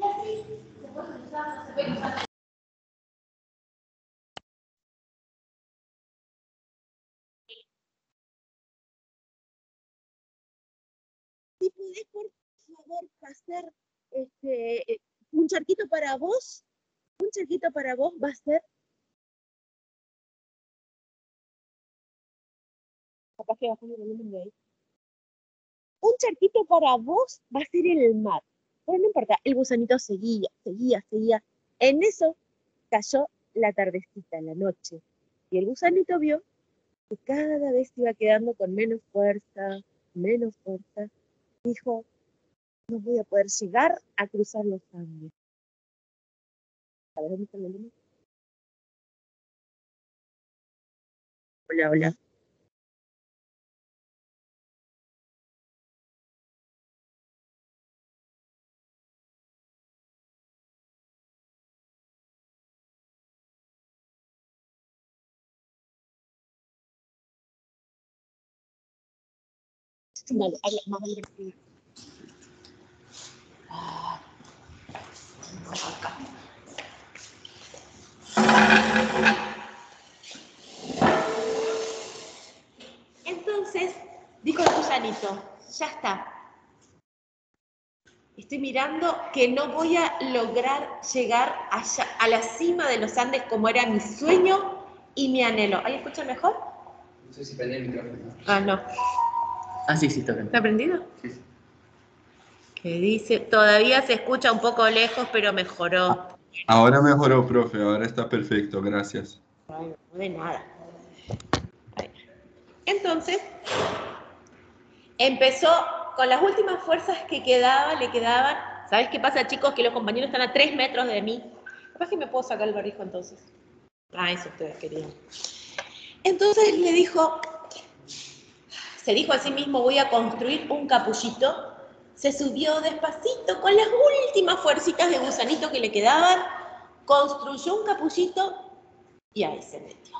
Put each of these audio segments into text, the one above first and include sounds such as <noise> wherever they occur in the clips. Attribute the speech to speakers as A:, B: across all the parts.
A: Si podés, por favor, pasar este, eh, un charquito para vos, un charquito para vos va a ser. Capaz que bajando el volumen de ahí. Un charquito para vos va a ser el mar. Pero no importa, el gusanito seguía, seguía, seguía. En eso cayó la tardecita, la noche. Y el gusanito vio que cada vez iba quedando con menos fuerza, menos fuerza. Dijo, no voy a poder llegar a cruzar los Andes. Ver, ¿dónde está la luna? Hola, hola. Dale, habla, más vale que sí. Ah, acá. Entonces, dijo el gusanito, ya está. Estoy mirando que no voy a lograr llegar allá, a la cima de los Andes como era mi sueño y mi anhelo. ¿Ahí escucha mejor?
B: No sé si prendí el micrófono.
A: Ah, no.
B: Ah, sí, sí, está bien.
A: ¿Está prendido?
B: Sí, sí.
A: Que dice, todavía se escucha un poco lejos, pero mejoró.
C: Ahora mejoró, profe, ahora está perfecto, gracias.
A: No de nada. Entonces, empezó con las últimas fuerzas que quedaban, le quedaban. ¿Sabes qué pasa, chicos? Que los compañeros están a tres metros de mí. Capaz que me puedo sacar el barrijo entonces. Ah, eso ustedes querían. Entonces le dijo, se dijo a sí mismo, voy a construir un capullito. Se subió despacito con las últimas fuercitas de gusanito que le quedaban, construyó un capullito y ahí se metió.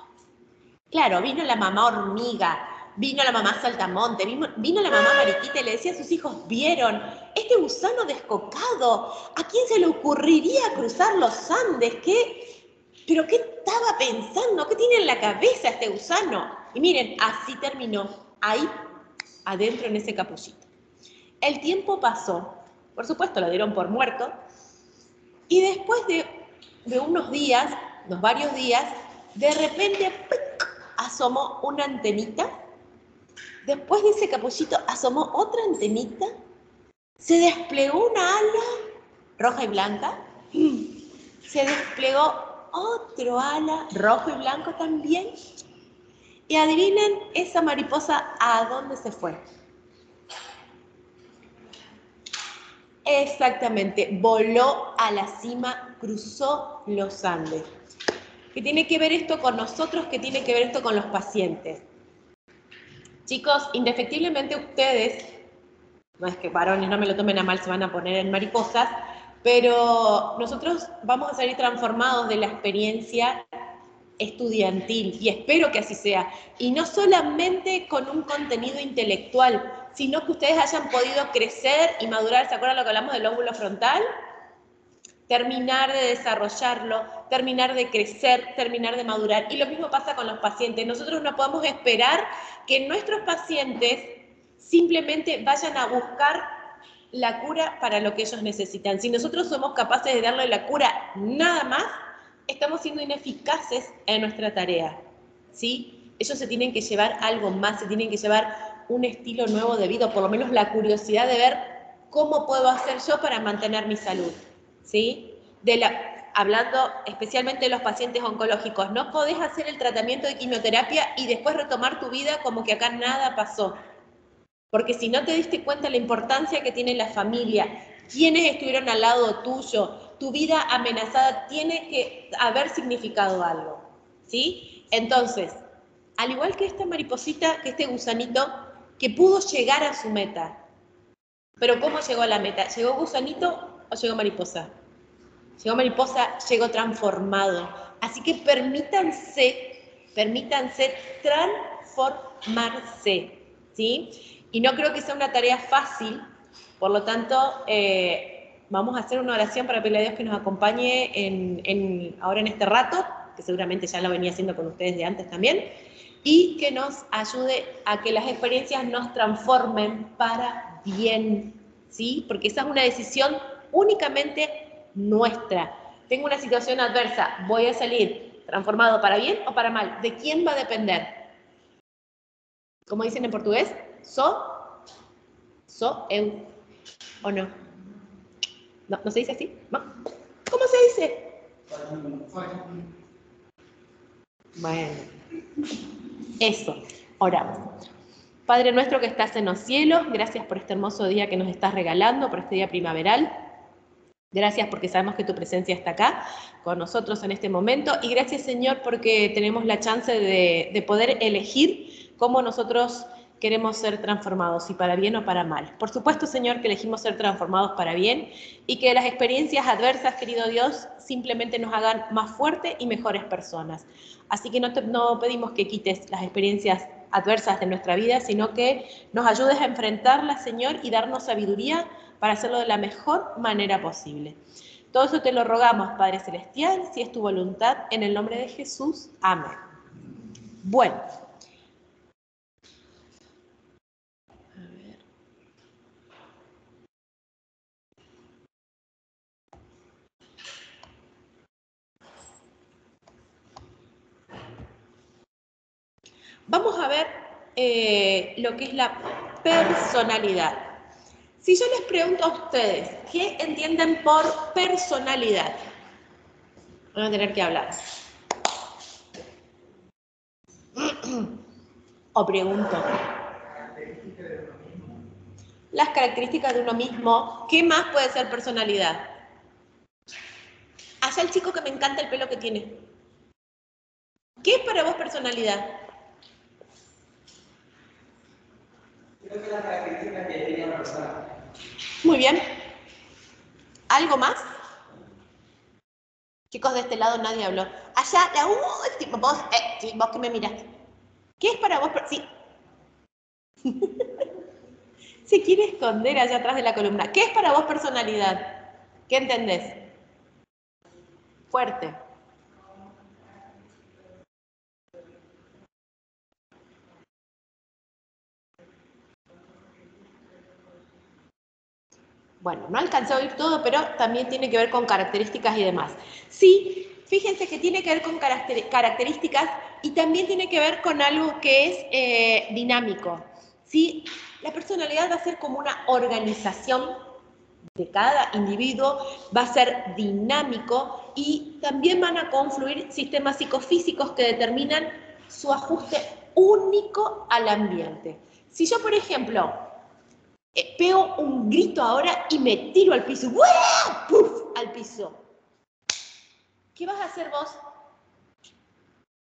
A: Claro, vino la mamá hormiga, vino la mamá saltamonte, vino, la mamá mariquita y le decía a sus hijos, vieron, este gusano descocado, ¿a quién se le ocurriría cruzar los Andes? ¿Qué? ¿Pero qué estaba pensando? ¿Qué tiene en la cabeza este gusano? Y miren, así terminó, ahí, adentro en ese capullito. El tiempo pasó, por supuesto lo dieron por muerto, y después de, unos días, unos varios días, de repente asomó una antenita, después de ese capullito asomó otra antenita, se desplegó una ala roja y blanca, se desplegó otro ala rojo y blanco también, y adivinen esa mariposa a dónde se fue. Exactamente, voló a la cima, cruzó los Andes. ¿Qué tiene que ver esto con nosotros? ¿Qué tiene que ver esto con los pacientes? Chicos, indefectiblemente ustedes, no es que varones no me lo tomen a mal, se van a poner en mariposas, pero nosotros vamos a salir transformados de la experiencia estudiantil y espero que así sea. Y no solamente con un contenido intelectual, sino que ustedes hayan podido crecer y madurar. ¿Se acuerdan lo que hablamos del óvulo frontal? Terminar de desarrollarlo, terminar de crecer, terminar de madurar. Y lo mismo pasa con los pacientes. Nosotros no podemos esperar que nuestros pacientes simplemente vayan a buscar la cura para lo que ellos necesitan. Si nosotros somos capaces de darle la cura nada más, estamos siendo ineficaces en nuestra tarea. ¿sí? Ellos se tienen que llevar algo más, se tienen que llevar un estilo nuevo de vida, por lo menos la curiosidad de ver cómo puedo hacer yo para mantener mi salud. ¿sí? De la, hablando especialmente de los pacientes oncológicos, no podés hacer el tratamiento de quimioterapia y después retomar tu vida como que acá nada pasó. Porque si no te diste cuenta la importancia que tiene la familia, quiénes estuvieron al lado tuyo, tu vida amenazada tiene que haber significado algo, ¿sí? Entonces, al igual que esta mariposita, que este gusanito, que pudo llegar a su meta. Pero ¿cómo llegó a la meta? ¿Llegó gusanito o llegó mariposa? Llegó mariposa, llegó transformado. Así que permítanse, permítanse transformarse, ¿sí? Y no creo que sea una tarea fácil, por lo tanto, eh, Vamos a hacer una oración para pedirle a Dios que nos acompañe en, en- ahora en este rato, que seguramente ya lo venía haciendo con ustedes de antes también, y que nos ayude a que las experiencias nos transformen para bien, ¿sí? Porque esa es una decisión únicamente nuestra. Tengo una situación adversa, voy a salir transformado para bien o para mal. ¿De quién va a depender? Como dicen en portugués, so, so, eu, ¿o no? ¿No, ¿no se dice así? ¿No? ¿Cómo se dice? Bueno, eso, oramos. Padre nuestro que estás en los cielos, gracias por este hermoso día que nos estás regalando, por este día primaveral. Gracias porque sabemos que tu presencia está acá con nosotros en este momento. Y gracias Señor porque tenemos la chance de, de poder elegir cómo nosotros queremos ser transformados, si para bien o para mal. Por supuesto, Señor, que elegimos ser transformados para bien y que las experiencias adversas, querido Dios, simplemente nos hagan más fuertes y mejores personas. Así que no pedimos que quites las experiencias adversas de nuestra vida, sino que nos ayudes a enfrentarlas, Señor, y darnos sabiduría para hacerlo de la mejor manera posible. Todo eso te lo rogamos, Padre Celestial, si es tu voluntad, en el nombre de Jesús. Amén. Bueno. Vamos a ver eh, lo que es la personalidad. Si yo les pregunto a ustedes, ¿qué entienden por personalidad? Van a tener que hablar. <clears throat> O pregunto. Las características de uno mismo, ¿qué más puede ser personalidad? Allá el chico que me encanta el pelo que tiene. ¿Qué es para vos personalidad?
B: Que.
A: Muy bien. ¿Algo más? Chicos, de este lado nadie habló. Allá, la última, vos, eh, sí, vos que me miraste. ¿Qué es para vos? Sí. <laughs> Se quiere esconder allá atrás de la columna. ¿Qué es para vos personalidad? ¿Qué entendés? Fuerte. Bueno, no alcancé a oír todo, pero también tiene que ver con características y demás. Sí, fíjense que tiene que ver con caracter- características y también tiene que ver con algo que es eh, dinámico. ¿sí? La personalidad va a ser como una organización de cada individuo, va a ser dinámico y también van a confluir sistemas psicofísicos que determinan su ajuste único al ambiente. Si yo, por ejemplo, pego un grito ahora y me tiro al piso. ¡Buah! ¡Puf! Al piso. ¿Qué vas a hacer vos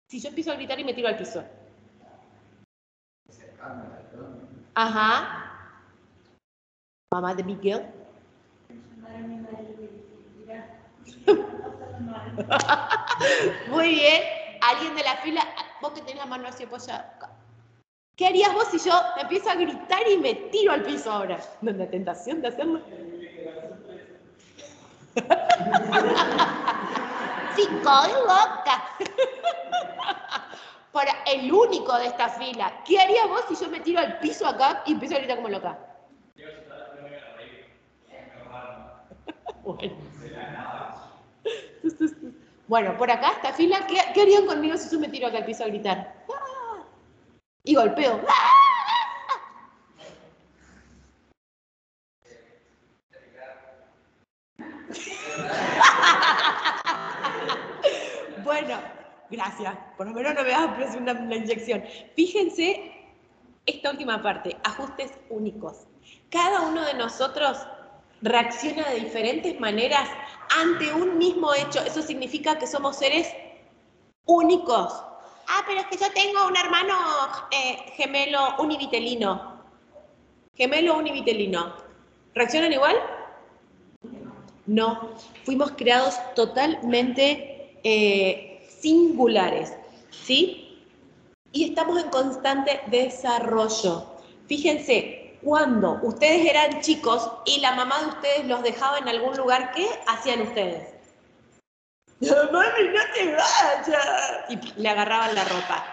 A: si yo empiezo a gritar y me tiro al piso? Ajá. Mamá de Miguel. <laughs> Muy bien. Alguien de la fila, vos que tenés la mano así apoyada. ¿Qué harías vos si yo me empiezo a gritar y me tiro al piso ahora? ¿No la tentación de hacerlo? <laughs> Chico, loca. Para el único de esta fila. ¿Qué harías vos si yo me tiro al piso acá y empiezo a gritar como loca? Bueno. <laughs> Bueno, por acá, esta fila, ¿qué, qué harían conmigo si yo me tiro acá al piso a gritar? Y golpeo. <laughs> Bueno, gracias. Por lo menos no me vas a presionar una inyección. Fíjense esta última parte, ajustes únicos. Cada uno de nosotros reacciona de diferentes maneras ante un mismo hecho. Eso significa que somos seres únicos. Ah, pero es que yo tengo un hermano eh, gemelo univitelino. Gemelo univitelino. ¿Reaccionan igual? No. Fuimos creados totalmente eh, singulares. ¿Sí? Y estamos en constante desarrollo. Fíjense, cuando ustedes eran chicos y la mamá de ustedes los dejaba en algún lugar, ¿qué hacían ustedes? Mami, no te vayas. Y le agarraban la ropa.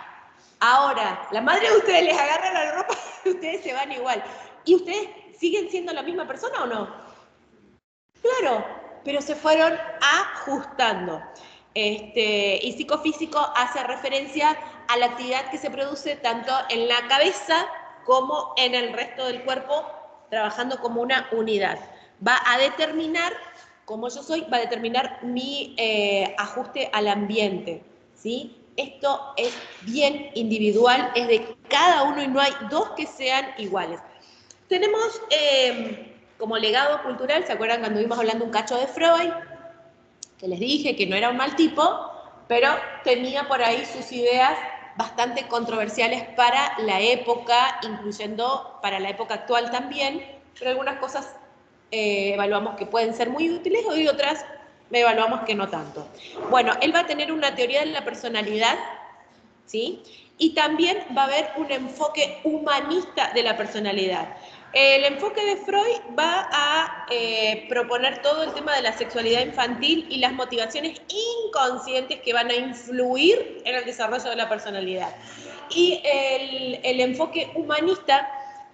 A: Ahora, la madre de ustedes les agarra la ropa y ustedes se van igual. ¿Y ustedes siguen siendo la misma persona o no? Claro, pero se fueron ajustando. Este, y psicofísico hace referencia a la actividad que se produce tanto en la cabeza como en el resto del cuerpo, trabajando como una unidad. Va a determinar, como yo soy, va a determinar mi eh, ajuste al ambiente. ¿sí? Esto es bien individual, es de cada uno y no hay dos que sean iguales. Tenemos eh, como legado cultural, ¿se acuerdan cuando vimos hablando un cacho de Freud? Que les dije que no era un mal tipo, pero tenía por ahí sus ideas bastante controversiales para la época, incluyendo para la época actual también, pero algunas cosas eh, evaluamos que pueden ser muy útiles y otras evaluamos que no tanto. Bueno, él va a tener una teoría de la personalidad, ¿sí? Y también va a haber un enfoque humanista de la personalidad. El enfoque de Freud va a eh, proponer todo el tema de la sexualidad infantil y las motivaciones inconscientes que van a influir en el desarrollo de la personalidad. Y el, el enfoque humanista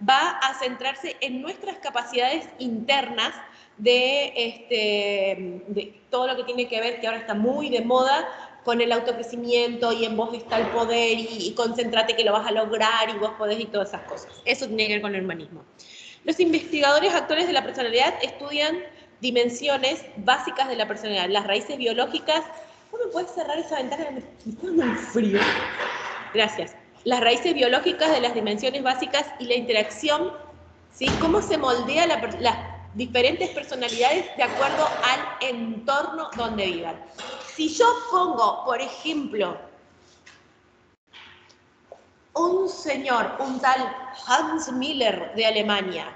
A: va a centrarse en nuestras capacidades internas de, este, de todo lo que tiene que ver, que ahora está muy de moda, con el autocrecimiento y en vos está el poder y, y concéntrate que lo vas a lograr y vos podés y todas esas cosas. Eso tiene que ver con el humanismo. Los investigadores actuales de la personalidad estudian dimensiones básicas de la personalidad, las raíces biológicas. ¿Cómo puedes cerrar esa ventana? Me está dando frío. Gracias. Las raíces biológicas de las dimensiones básicas y la interacción, ¿sí? Cómo se moldea la, las diferentes personalidades de acuerdo al entorno donde vivan. Si yo pongo, por ejemplo, un señor, un tal Hans Miller de Alemania,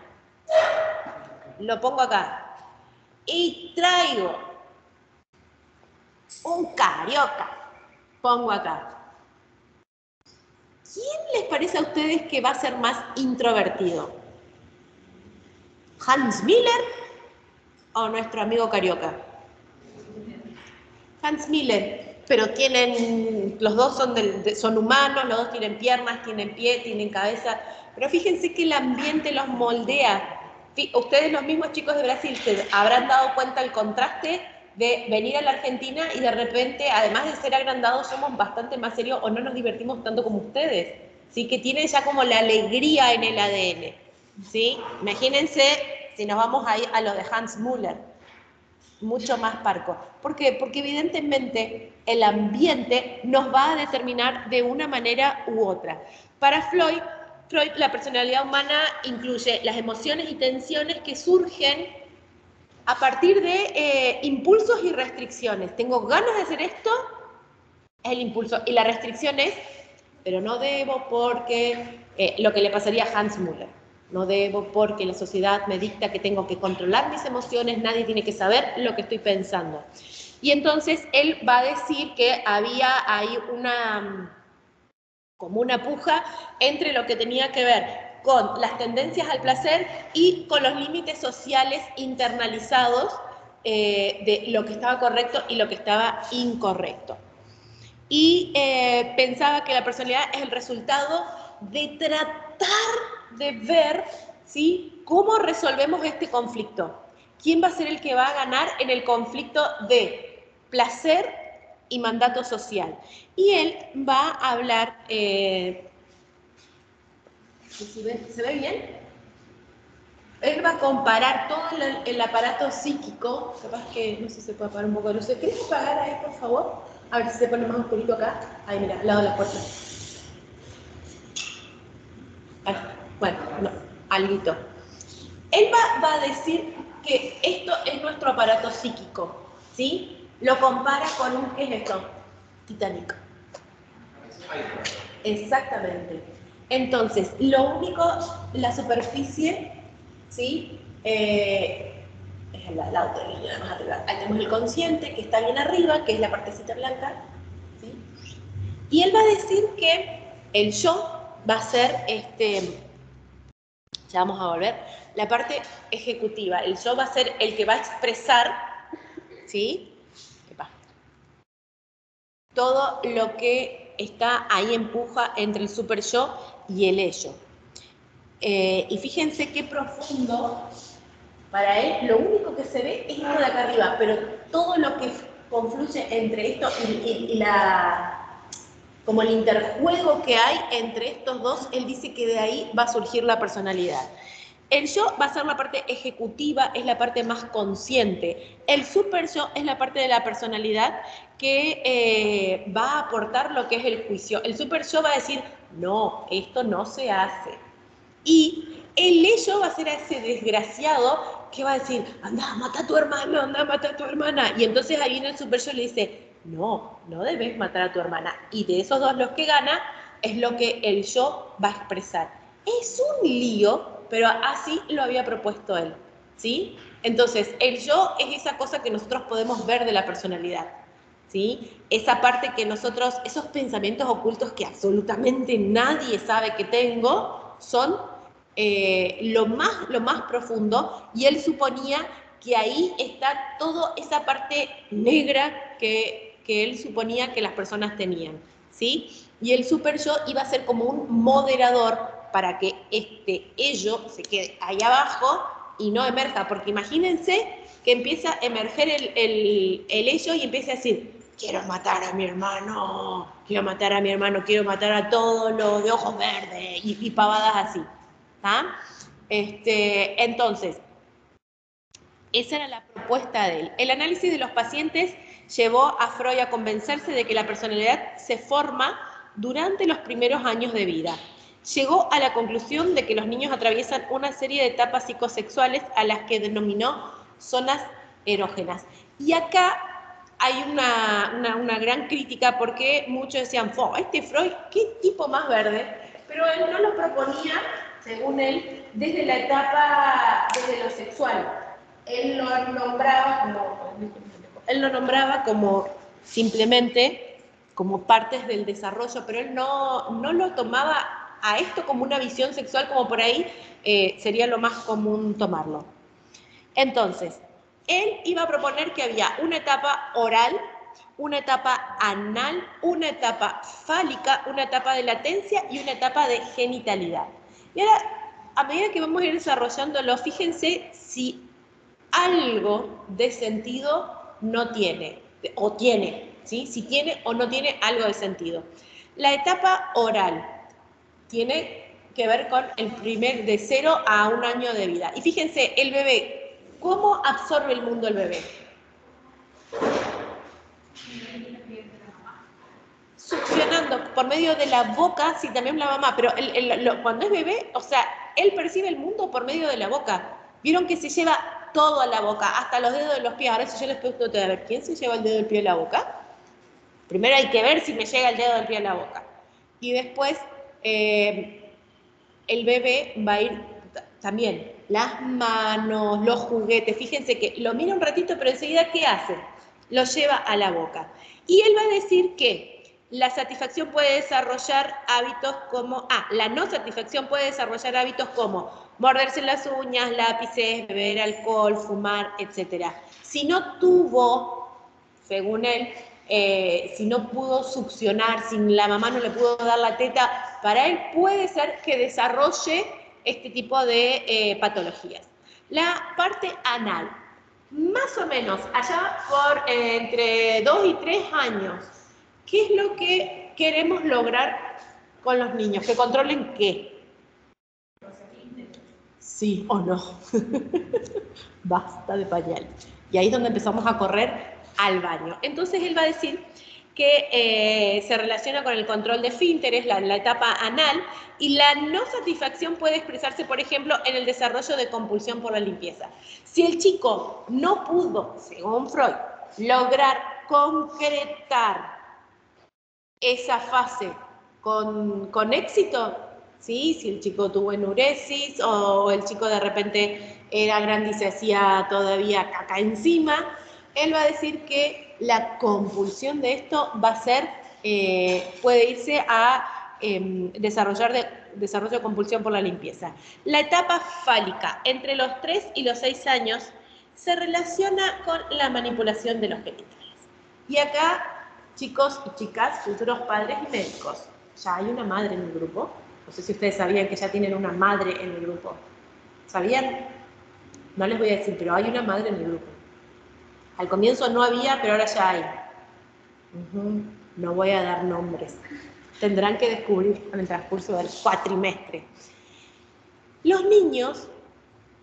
A: lo pongo acá, y traigo un carioca, pongo acá. ¿Quién les parece a ustedes que va a ser más introvertido? ¿Hans Miller o nuestro amigo carioca? Hans Miller, pero tienen, los dos son, del, humanos, los dos tienen piernas, tienen pie, tienen cabeza, pero fíjense que el ambiente los moldea. Ustedes los mismos chicos de Brasil se habrán dado cuenta el contraste de venir a la Argentina y de repente, además de ser agrandados, somos bastante más serios o no nos divertimos tanto como ustedes. ¿sí? Que tienen ya como la alegría en el ADN. ¿sí? Imagínense si nos vamos a ir a lo de Hans Müller, mucho más parco. ¿Por qué? Porque evidentemente el ambiente nos va a determinar de una manera u otra. Para Freud, Freud la personalidad humana incluye las emociones y tensiones que surgen a partir de eh, impulsos y restricciones. Tengo ganas de hacer esto, es el impulso. Y la restricción es, pero no debo porque eh, lo que le pasaría a Hans Müller. No debo porque la sociedad me dicta que tengo que controlar mis emociones, nadie tiene que saber lo que estoy pensando. Y entonces él va a decir que había ahí una, como una puja entre lo que tenía que ver con las tendencias al placer y con los límites sociales internalizados eh, de lo que estaba correcto y lo que estaba incorrecto. Y eh, pensaba que la personalidad es el resultado de tratar de ver ¿sí? cómo resolvemos este conflicto. ¿Quién va a ser el que va a ganar en el conflicto de placer y mandato social? Y él va a hablar... Eh, ¿Se ve bien? Él va a comparar todo el, el, aparato psíquico, capaz que, no sé si se puede apagar un poco de luz. ¿Querés apagar ahí, por favor? A ver si se pone más oscurito acá. Ahí, mira, al lado de la puerta. Ahí, bueno, no, alguito. Él va, va, a decir que esto es nuestro aparato psíquico, ¿sí? Lo compara con un, ¿qué es esto? Titanic. Exactamente. Entonces, lo único, la superficie, ¿sí? Eh, es la, la otra línea más arriba. Ahí tenemos el consciente, que está bien arriba, que es la partecita blanca, ¿sí? Y él va a decir que el yo va a ser este, Ya vamos a volver. La parte ejecutiva, el yo va a ser el que va a expresar, ¿sí? Todo lo que está ahí empuja entre el super yo y el ello. Eh, y fíjense qué profundo, para él lo único que se ve es esto de acá arriba, pero todo lo que confluye entre esto y la como el interjuego que hay entre estos dos, él dice que de ahí va a surgir la personalidad. El yo va a ser la parte ejecutiva, es la parte más consciente. El super yo es la parte de la personalidad que eh, va a aportar lo que es el juicio. El super yo va a decir, no, esto no se hace. Y el ello va a ser ese desgraciado que va a decir, anda, mata a tu hermano, anda, mata a tu hermana. Y entonces ahí viene el super yo y le dice, no, no debes matar a tu hermana. Y de esos dos los que gana es lo que el yo va a expresar. Es un lío, pero así lo había propuesto él. ¿Sí? Entonces, el yo es esa cosa que nosotros podemos ver de la personalidad. ¿Sí? Esa parte que nosotros, esos pensamientos ocultos que absolutamente nadie sabe que tengo, son eh, lo, más, lo más profundo y él suponía que ahí está toda esa parte negra que, que él suponía que las personas tenían, ¿sí? Y el super yo iba a ser como un moderador para que este ello se quede ahí abajo y no emerja, porque imagínense que empieza a emerger el, el, el y empieza a decir, quiero matar a mi hermano, quiero matar a mi hermano, quiero matar a todos los de ojos verdes y, y pavadas así. Este, entonces, esa era la propuesta de él. El análisis de los pacientes llevó a Freud a convencerse de que la personalidad se forma durante los primeros años de vida. Llegó a la conclusión de que los niños atraviesan una serie de etapas psicosexuales a las que denominó zonas erógenas. Y acá hay una, una, gran crítica porque muchos decían, "Fo, este Freud, qué tipo más verde, pero él no lo proponía, según él, desde la etapa, desde lo sexual. Él lo nombraba como, él lo nombraba como simplemente como partes del desarrollo, pero él no, no lo tomaba a esto como una visión sexual, como por ahí eh, sería lo más común tomarlo. Entonces, él iba a proponer que había una etapa oral, una etapa anal, una etapa fálica, una etapa de latencia y una etapa de genitalidad. Y ahora, a medida que vamos a ir desarrollándolo, fíjense si algo de sentido no tiene, o tiene, ¿sí? Si tiene o no tiene algo de sentido. La etapa oral tiene que ver con el primer, de cero a un año de vida. Y fíjense, el bebé, ¿cómo absorbe el mundo el bebé? Succionando por medio de la boca, sí, también la mamá, pero cuando es bebé, o sea, él percibe el mundo por medio de la boca. Vieron que se lleva todo a la boca, hasta los dedos de los pies. Ahora si yo les pregunto a ver, ¿quién se lleva el dedo del pie a la boca? Primero hay que ver si me llega el dedo del pie a la boca. Y después eh, el bebé va a ir también las manos, los juguetes. Fíjense que lo mira un ratito, pero enseguida, ¿qué hace? Lo lleva a la boca. Y él va a decir que la satisfacción puede desarrollar hábitos como, ah, la no satisfacción puede desarrollar hábitos como morderse las uñas, lápices, beber alcohol, fumar, etc. Si no tuvo, según él, eh, si no pudo succionar, si la mamá no le pudo dar la teta, para él puede ser que desarrolle este tipo de eh, patologías. La parte anal, más o menos, allá por eh, entre 2 y 3 años, ¿qué es lo que queremos lograr con los niños? ¿Que controlen qué? Sí o no. <laughs> Basta de pañal. Y ahí es donde empezamos a correr al baño. Entonces él va a decir que eh, se relaciona con el control de esfínteres, la, la etapa anal, y la no satisfacción puede expresarse, por ejemplo, en el desarrollo de compulsión por la limpieza. Si el chico no pudo, según Freud, lograr concretar esa fase con, con éxito, ¿sí? si el chico tuvo enuresis o el chico de repente era grande y se hacía todavía caca encima, él va a decir que la compulsión de esto va a ser, eh, puede irse a eh, desarrollar de desarrollo de compulsión por la limpieza. La etapa fálica entre los 3 y los 6 años se relaciona con la manipulación de los genitales. Y acá, chicos y chicas, futuros padres y médicos, ya hay una madre en el grupo. No sé si ustedes sabían que ya tienen una madre en el grupo. ¿Sabían? No les voy a decir, pero hay una madre en el grupo. Al comienzo no había, pero ahora ya hay. No voy a dar nombres. Tendrán que descubrir en el transcurso del cuatrimestre. Los niños,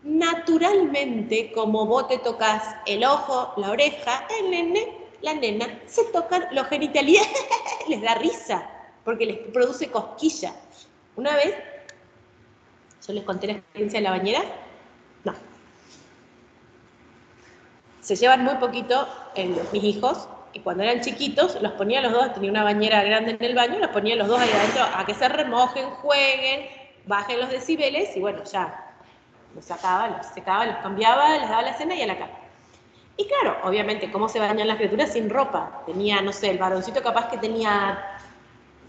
A: naturalmente, como vos te tocas el ojo, la oreja, el nene, la nena, se tocan los genitales <laughs> les da risa, porque les produce cosquilla. Una vez, yo les conté la experiencia de la bañera, no. Se llevan muy poquito eh, mis hijos, y cuando eran chiquitos, los ponía los dos, tenía una bañera grande en el baño, los ponía los dos ahí adentro a que se remojen, jueguen, bajen los decibeles, y bueno, ya, los sacaba, los secaba, los cambiaba, les daba la cena y a la cama. Y claro, obviamente, ¿cómo se bañan las criaturas sin ropa? Tenía, no sé, el varoncito capaz que tenía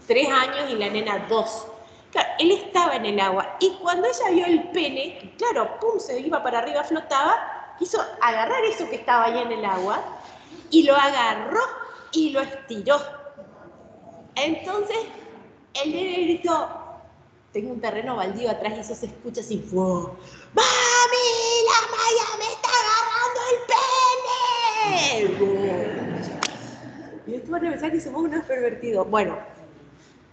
A: tres años y la nena dos. Claro, él estaba en el agua y cuando ella vio el pene, claro, pum, se iba para arriba, flotaba, quiso agarrar eso que estaba ahí en el agua y lo agarró y lo estiró. Entonces, el nene gritó, tengo un terreno baldío atrás y eso se escucha así, ¡Wow! ¡Mami, la Maya me está agarrando el pene! Y esto van a pensar que somos unos pervertidos. Bueno,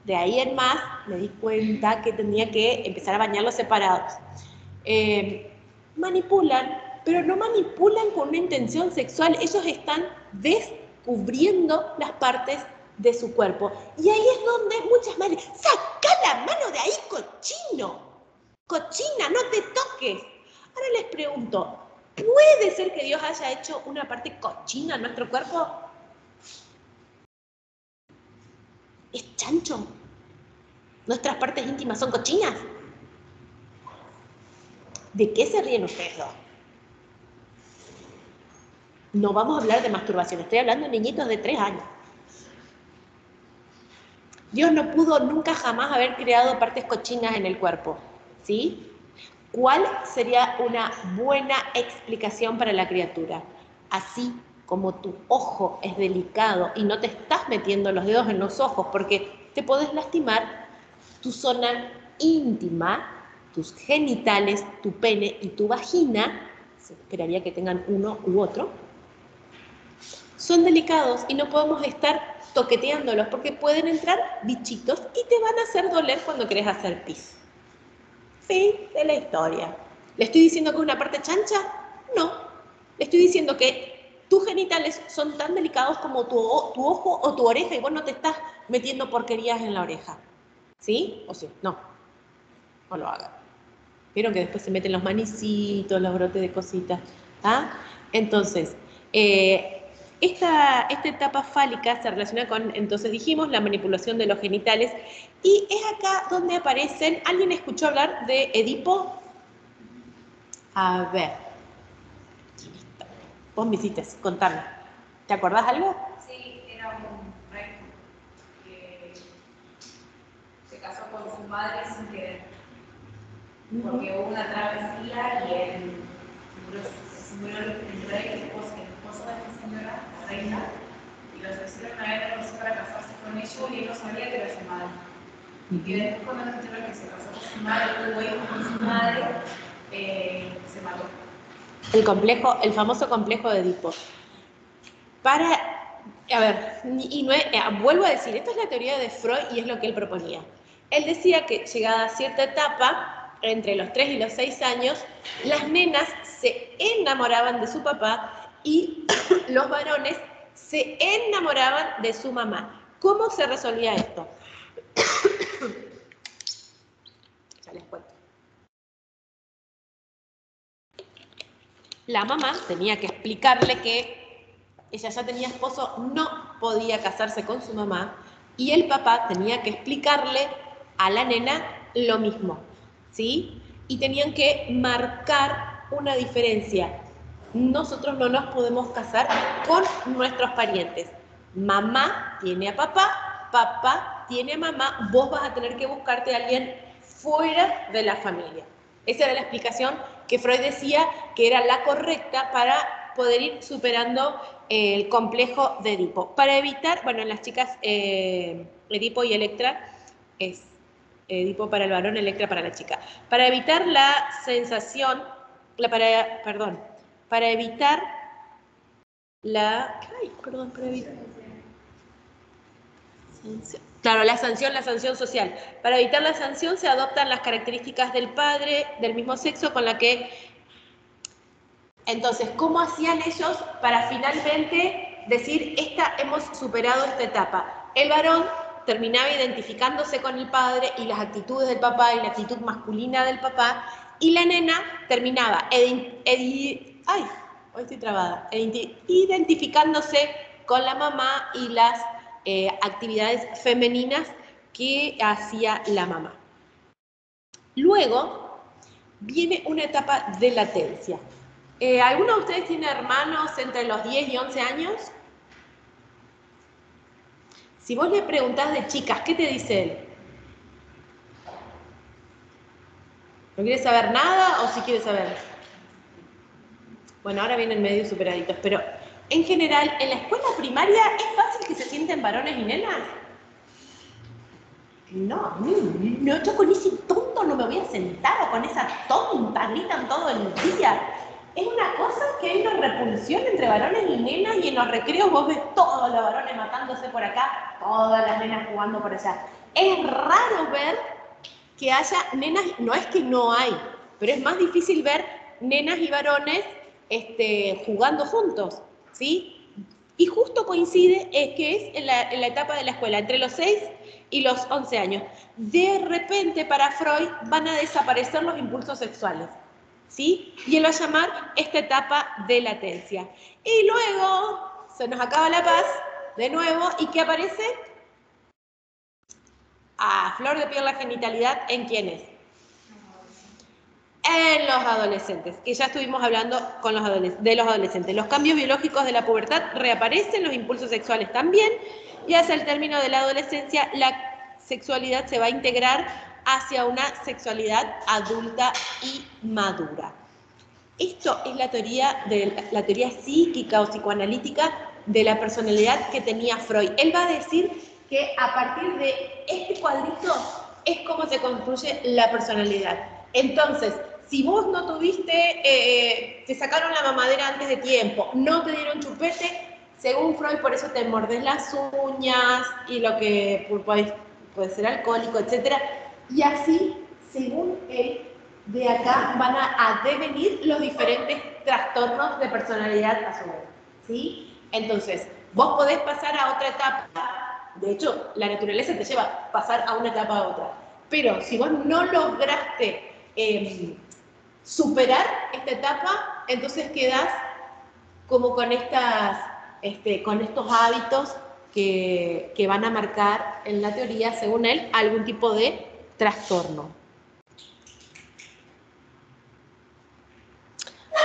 A: de ahí en más me di cuenta que tenía que empezar a bañarlos separados. Eh, manipulan, pero no manipulan con una intención sexual, ellos están descubriendo las partes de su cuerpo. Y ahí es donde muchas madres, saca la mano de ahí, cochino, cochina, no te toques. Ahora les pregunto, ¿puede ser que Dios haya hecho una parte cochina en nuestro cuerpo? ¿Es chancho? ¿Nuestras partes íntimas son cochinas? ¿De qué se ríen ustedes dos? No vamos a hablar de masturbación, estoy hablando de niñitos de tres años. Dios no pudo nunca jamás haber creado partes cochinas en el cuerpo, ¿sí? ¿Cuál sería una buena explicación para la criatura? Así como tu ojo es delicado y no te estás metiendo los dedos en los ojos porque te podés lastimar, tu zona íntima, tus genitales, tu pene y tu vagina, se esperaría que tengan uno u otro, son delicados y no podemos estar toqueteándolos porque pueden entrar bichitos y te van a hacer doler cuando querés hacer pis. Fin de la historia. ¿Le estoy diciendo que es una parte chancha? No. Le estoy diciendo que tus genitales son tan delicados como tu, tu ojo o tu oreja y vos no te estás metiendo porquerías en la oreja. ¿Sí? ¿O sí? No. No lo hagan. Vieron que después se meten los manicitos, los brotes de cositas. ¿ah? Entonces, eh, esta, esta, etapa fálica se relaciona con, entonces dijimos, la manipulación de los genitales. Y es acá donde aparecen, ¿alguien escuchó hablar de Edipo? A ver. Vos me hiciste, contame. ¿Te acordás algo?
D: Sí, era un rey que se casó con su madre sin querer. Porque hubo una travesía y él murió, el rey, el esposo, el esposo de esta señora, la reina, y los ofrecieron a él así para casarse con ellos y él no sabía que era su madre. Y después cuando se enteró que se casó con su madre, tuvo hijos con su madre, eh, se mató.
A: El complejo, el famoso complejo de Edipo. Para, a ver, y no eh, vuelvo a decir, esta es la teoría de Freud y es lo que él proponía. Él decía que llegada a cierta etapa, entre los 3 y los 6 años, las nenas se enamoraban de su papá y <coughs> los varones se enamoraban de su mamá. ¿Cómo se resolvía esto? <coughs> ya les cuento. La mamá tenía que explicarle que ella ya tenía esposo, no podía casarse con su mamá, y el papá tenía que explicarle a la nena lo mismo, ¿sí? Y tenían que marcar una diferencia. Nosotros no nos podemos casar con nuestros parientes. Mamá tiene a papá, papá tiene a mamá, vos vas a tener que buscarte a alguien fuera de la familia. Esa era la explicación que Freud decía que era la correcta para poder ir superando el complejo de Edipo. Para evitar, bueno, en las chicas eh, Edipo y Electra es Edipo para el varón, Electra para la chica. Para evitar la sensación, la para, perdón, para evitar la, ay, perdón, para evitar. Claro, la sanción, la sanción social. Para evitar la sanción se adoptan las características del padre del mismo sexo con la que... Entonces, ¿cómo hacían ellos para finalmente decir, esta, hemos superado esta etapa? El varón terminaba identificándose con el padre y las actitudes del papá y la actitud masculina del papá, y la nena terminaba ay, hoy estoy trabada, identificándose con la mamá y las eh, actividades femeninas que hacía la mamá. Luego viene una etapa de latencia. Eh, ¿Alguno de ustedes tiene hermanos entre los 10 y 11 años? Si vos le preguntás de chicas, ¿qué te dice él? ¿No quiere saber nada o si quiere saber? Bueno, ahora vienen medio superaditos, pero en general, en la escuela primaria, ¿es fácil que se sienten varones y nenas? No, no, yo con ese tonto no me voy a sentar o con esa tonta gritan todo el día. Es una cosa que hay una repulsión entre varones y nenas y en los recreos vos ves todos los varones matándose por acá, todas las nenas jugando por allá. Es raro ver que haya nenas, no es que no hay, pero es más difícil ver nenas y varones este, jugando juntos. ¿sí? Y justo coincide es que es en la, etapa de la escuela, entre los 6 y los 11 años. De repente, para Freud, van a desaparecer los impulsos sexuales, ¿sí? Y él va a llamar esta etapa de latencia. Y luego se nos acaba la paz, de nuevo, ¿y qué aparece? A flor de piel la genitalidad, ¿en quiénes? En los adolescentes, que ya estuvimos hablando con los de los adolescentes. Los cambios biológicos de la pubertad reaparecen, los impulsos sexuales también, y hacia el término de la adolescencia la sexualidad se va a integrar hacia una sexualidad adulta y madura. Esto es la teoría, de, la teoría psíquica o psicoanalítica de la personalidad que tenía Freud. Él va a decir que a partir de este cuadrito es como se construye la personalidad. Entonces, si vos no tuviste, eh, te sacaron la mamadera antes de tiempo, no te dieron chupete, según Freud, por eso te mordes las uñas y lo que puede, ser alcohólico, etc. Y así, según él, de acá van a, devenir los diferentes trastornos de personalidad a su vez. ¿sí? Entonces, vos podés pasar a otra etapa. De hecho, la naturaleza te lleva a pasar a una etapa a otra. Pero si vos no lograste em, superar esta etapa, entonces quedas como con, estas, este, con estos hábitos que, van a marcar en la teoría, según él, algún tipo de trastorno.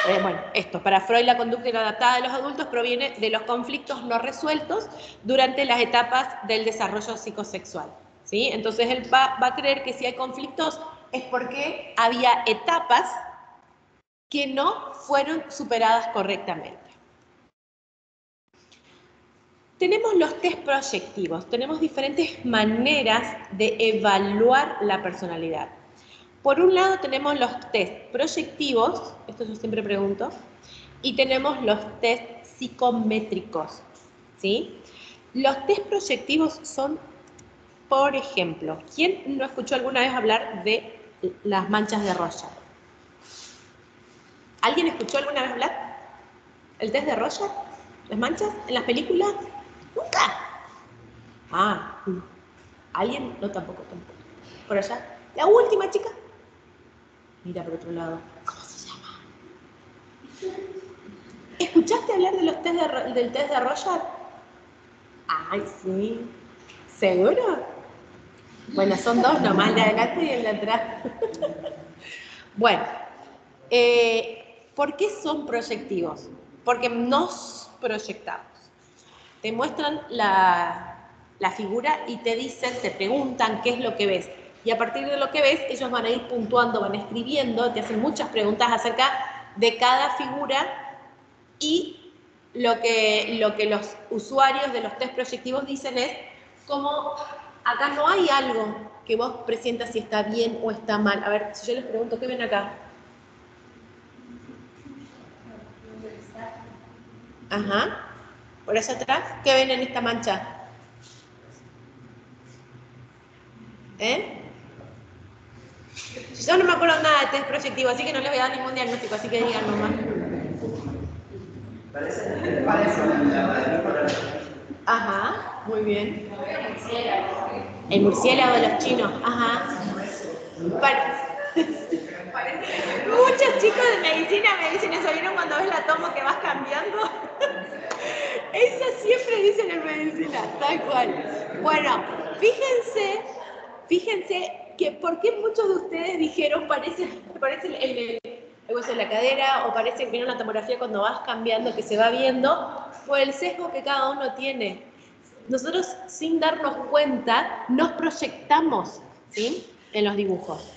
A: Eh, bueno, esto, para Freud la conducta inadaptada de los adultos proviene de los conflictos no resueltos durante las etapas del desarrollo psicosexual. ¿sí? Entonces él va, va a creer que si hay conflictos es porque había etapas que no fueron superadas correctamente. Tenemos los test proyectivos, tenemos diferentes maneras de evaluar la personalidad. Por un lado tenemos los test proyectivos, esto yo siempre pregunto, y tenemos los test psicométricos. ¿sí? Los test proyectivos son, por ejemplo, ¿quién no escuchó alguna vez hablar de las manchas de Rorschach? ¿Alguien escuchó alguna vez hablar? ¿El test de Rorschach? ¿Las manchas? ¿En las películas? Nunca. Ah, ¿alguien? No, tampoco, tampoco. Por allá. La última chica. Mira por otro lado. ¿Cómo se llama? ¿Escuchaste hablar de los test del test de Rorschach? Ay, sí. ¿Seguro? Bueno, son dos nomás, el de adelante y el de atrás. bueno, eh, ¿Por qué son proyectivos? Porque nos proyectamos. Te muestran la, figura y te dicen, te preguntan qué es lo que ves. y a partir de lo que ves, ellos van a ir puntuando, van escribiendo, te hacen muchas preguntas acerca de cada figura y lo que, lo que los usuarios de los test proyectivos dicen es como acá no hay algo que vos presientas si está bien o está mal. A ver, si yo les pregunto, ¿qué ven acá? Ajá. Por eso atrás, ¿qué ven en esta mancha? ¿Eh? Yo no me acuerdo nada de test proyectivo, así que no les voy a dar ningún diagnóstico, así que digan nomás.
B: Parece, parece
A: Ajá, muy bien. El murciélago de los chinos, ajá. Pare- <laughs> Muchos chicos de medicina me dicen eso, ¿vieron cuando ves la tomo que vas cambiando? <laughs> Eso siempre dicen en medicina, tal cual. Bueno, fíjense, fíjense que por qué muchos de ustedes dijeron parece, parece el, el- el hueso de la cadera o parece que viene una tomografía cuando vas cambiando que se va viendo, por el sesgo que cada uno tiene. Nosotros sin darnos cuenta nos proyectamos ¿sí? en los dibujos.